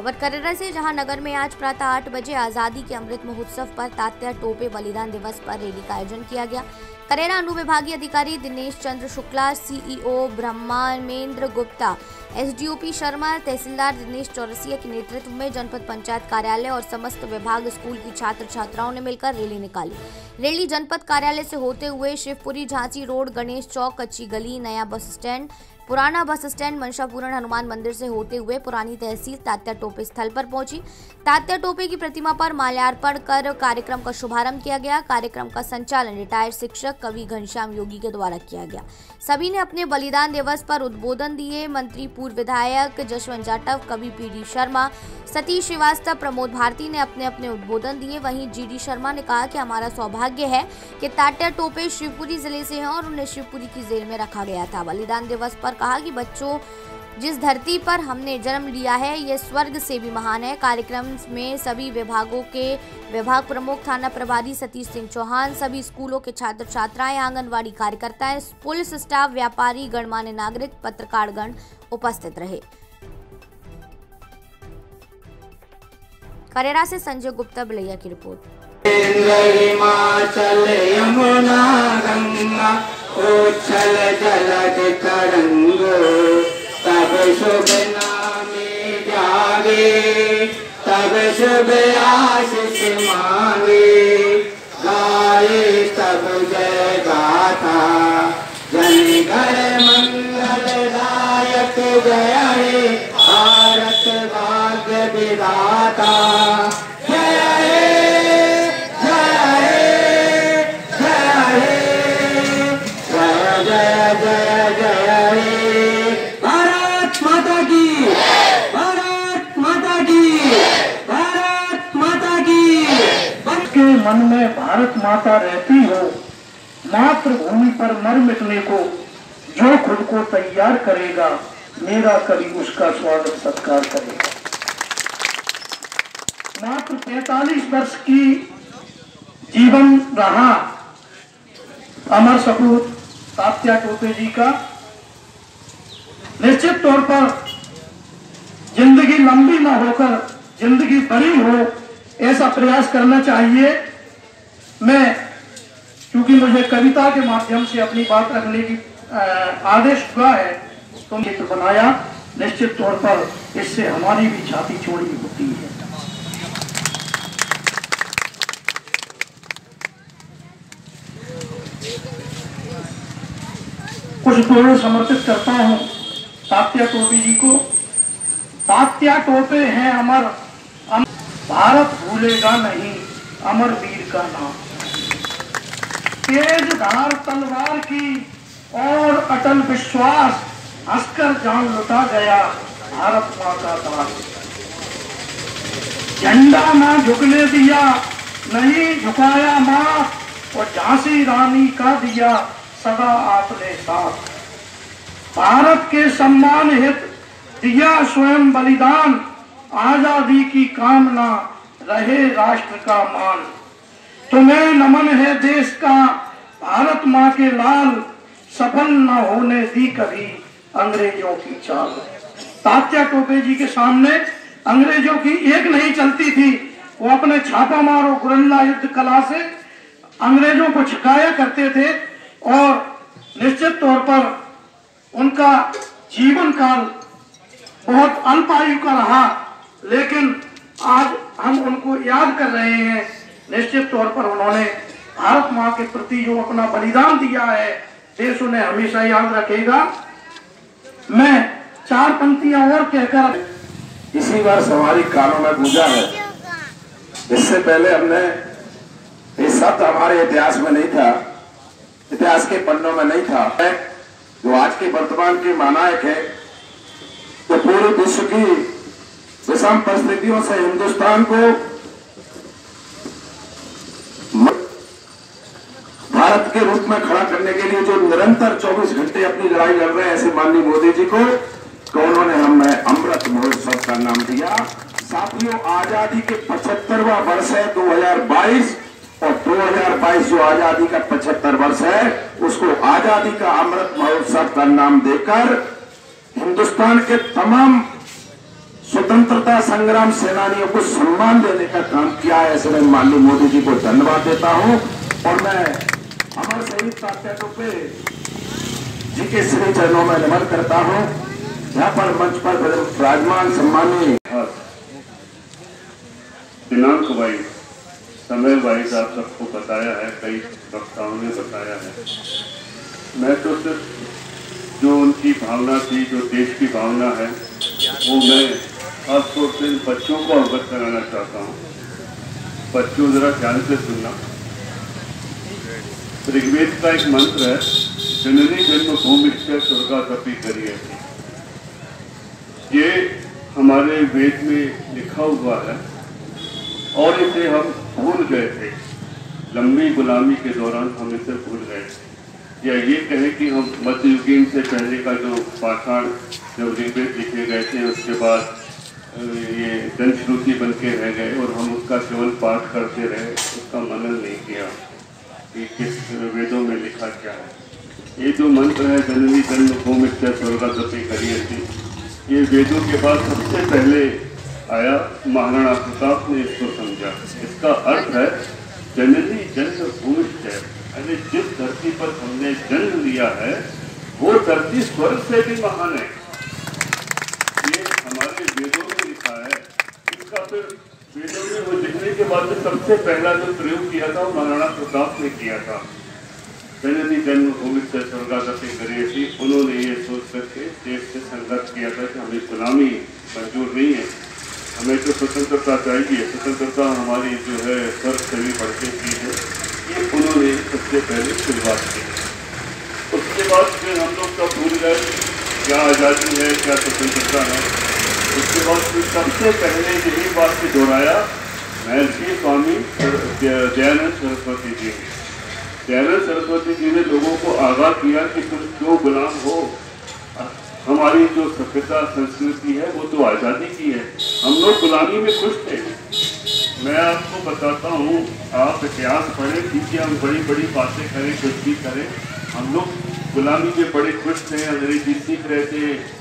खबर करेरा से जहाँ नगर में आज प्रातः आठ बजे आज़ादी के अमृत महोत्सव पर तात्या टोपे बलिदान दिवस पर रैली का आयोजन किया गया। करेरा अनुविभागीय अधिकारी दिनेश चंद्र शुक्ला सीईओ ब्रह्मामेंद्र गुप्ता एसडीओपी शर्मा, तहसीलदार दिनेश चौरसिया के नेतृत्व में जनपद पंचायत कार्यालय और समस्त विभाग स्कूल की छात्र छात्राओं ने मिलकर रैली निकाली। रैली जनपद कार्यालय से होते हुए शिवपुरी, झांसी रोड, गणेश चौक, कच्ची गली, नया बस स्टैंड, पुराना बस स्टैंड मनशापूरण हनुमान मंदिर से होते हुए पुरानी तहसील तात्या टोपे स्थल पर पहुँची। तात्या टोपे की प्रतिमा पर माल्यार्पण कर कार्यक्रम का शुभारंभ किया गया। कार्यक्रम का संचालन रिटायर्ड शिक्षक कवि घनश्याम योगी के द्वारा किया गया। सभी ने अपने बलिदान दिवस पर उद्बोधन दिए। मंत्री, पूर्व विधायक जशवंत जाटव, कवि पी डी शर्मा, सतीश श्रीवास्तव, प्रमोद भारती ने अपने अपने उद्बोधन दिए। वहीं जीडी शर्मा ने कहा कि हमारा सौभाग्य है कि तात्या टोपे शिवपुरी ज़िले से हैं और उन्हें शिवपुरी की जेल में रखा गया था। बलिदान दिवस पर कहा कि बच्चों, जिस धरती पर हमने जन्म लिया है, ये स्वर्ग से भी महान है। कार्यक्रम में सभी विभागों के विभाग प्रमुख, थाना प्रभारी सतीश सिंह चौहान, सभी स्कूलों के छात्र छात्र छात्राएँ आंगनवाड़ी कार्यकर्ताएँ, पुलिस स्टाफ, व्यापारी, गणमान्य नागरिक पत्रकार गण उपस्थित रहे। करेरा से संजय गुप्ता, बलैया की रिपोर्ट। तब शुभ आशीष मांगे। गाए तब जय गाथा। जन घर मंगल दायक जय। हे भारत भाग्य विधाता। मन में भारत माता रहती हो, मातृभूमि पर मर मिटने को जो खुद को तैयार करेगा, मेरा कभी उसका स्वागत सत्कार करेगा। मात्र 45 वर्ष की जीवन रहा अमर सपूत तात्या टोपे जी का। निश्चित तौर पर ज़िंदगी लंबी ना होकर ज़िंदगी बड़ी हो, ऐसा प्रयास करना चाहिए मैं क्योंकि मुझे कविता के माध्यम से अपनी बात रखने की आदेश हुआ है तो मित्र बनाया। निश्चित तौर पर इससे हमारी भी छाती चौड़ी होती है। कुछ दोनों समर्पित करता हूँ। तात्या टोपे जी को। तात्या टोपे हैं अमर। अम, भारत भूलेगा नहीं अमर वीर का नाम। तेज धार तलवार की और अटल विश्वास हंसकर जान लुटा गया भारत माँ का। दास झंडा ना झुकने दिया, नहीं झुकाया माँ और झांसी रानी का दिया सदा आपने साथ। भारत के सम्मान हित दिया स्वयं बलिदान, आज़ादी की कामना रहे राष्ट्र का मान। तुम्हें नमन है देश का। भारत माँ के लाल, सफल न होने दी कभी अंग्रेज़ों की चाल। तात्या टोपे जी के सामने अंग्रेज़ों की एक नहीं चलती थी। वो अपने छापा मारो गुरल्ला युद्ध कला से अंग्रेज़ों को छकाया करते थे और निश्चित तौर पर उनका जीवन काल बहुत अल्प आयु का रहा। लेकिन आज हम उनको याद कर रहे हैं। निश्चित तौर पर उन्होंने भारत माँ के प्रति जो अपना बलिदान दिया है, देश उन्हें हमेशा याद रखेगा। मैं चार पंक्तियाँ और कहकर इसी वर्ष हमारी कानों में गूंजा है। इससे पहले हमने ये शब्द हमारे इतिहास में नहीं था, इतिहास के पन्नों में नहीं था। जो आज के वर्तमान के महानायक है वो पूरे विश्व की विषम परिस्थितियों से हिंदुस्तान को भारत के रूप में खड़ा करने के लिए जो निरंतर 24 घंटे अपनी लड़ाई लड़ रहे हैं, ऐसे माननीय मोदी जी को तो उन्होंने हमें अमृत महोत्सव का नाम दिया। साथियों, आज़ादी के पचहत्तरवा वर्ष है 2022 और 2022 जो आज़ादी का पचहत्तर वर्ष है, उसको आज़ादी का अमृत महोत्सव का नाम देकर हिंदुस्तान के तमाम स्वतंत्रता संग्राम सेनानियों को सम्मान देने का काम किया है, ऐसे मैं माननीय मोदी जी को धन्यवाद देता हूँ, और मैं अमर शहीद तात्या टोपे जी के श्री चरणों में नमन करता हूँ। यहाँ पर मंच पर विराजमान सम्मानी दिनांक वाइज समय वाइज आप सबको बताया है, कई वक्ताओं ने बताया है। मैं तो सिर्फ़ जो उनकी भावना थी, जो देश की भावना है, वो मैं खासतौर से इन बच्चों को अवगत कराना चाहता हूँ। बच्चों, जरा ध्यान से सुनना। ऋग्वेद का एक मंत्र है, जननी जन्म भूमि से स्वर्गा कपी करिए। ये हमारे वेद में लिखा हुआ है और इसे हम भूल गए थे। लंबी गुलामी के दौरान हम इसे भूल गए थे। या ये कहें कि हम मध्ययुगीन से पहले का जो पाषाण जो ऋग्वेद लिखे गए थे, उसके बाद ये जनश्रुति बन के रह गए और हम उसका केवल पाठ करते रहे, उसका मनन नहीं किया। कि किस वेदों में लिखा क्या है? ये जो मंत्र है, जननी जन्म भूमि स्वर्गति करिए थी। ये वेदों के बाद सबसे पहले आया महाराणा प्रताप ने इसको समझा। इसका अर्थ है, जननी जन्म भूमि यानी जिस धरती पर हमने जन्म लिया है, वो धरती स्वर्ग से भी महान है। ये हमारे वेदों में लिखा है। इसका फिर में वो लिखने के बाद सबसे पहला जो प्रयोग किया था, वो महाराणा प्रताप ने किया था। जननी जन्म भूमि से स्वर्गागति करिए थी, उन्होंने ये सोच करके देश से संघर्ष किया था कि हमें गुलामी मंजूर नहीं है। हमें तो स्वतंत्रता चाहिए, स्वतंत्रता हमारी जो है, स्वर्ग से भी बढ़ के है। ये उन्होंने सबसे पहले शुरुआत की। उसके बाद फिर हम लोग सब भूल गए क्या आज़ादी है, क्या स्वतंत्रता है फिर सबसे पहले यही बात से दोहराया महर्षि स्वामी दयानंद सरस्वती जी ने। दयानंद सरस्वती जी ने लोगों को आगाह किया कि तुम जो गुलाम हो? हमारी जो सभ्यता, संस्कृति है, वो तो आज़ादी की है। हम लोग गुलामी में खुश थे। मैं आपको बताता हूँ, आप इतिहास पढ़ें है हम बड़ी बड़ी बातें करें, कुछ भी करें। हम लोग गुलामी में बड़े खुश थे, अंग्रेज़ी सीख रहे थे।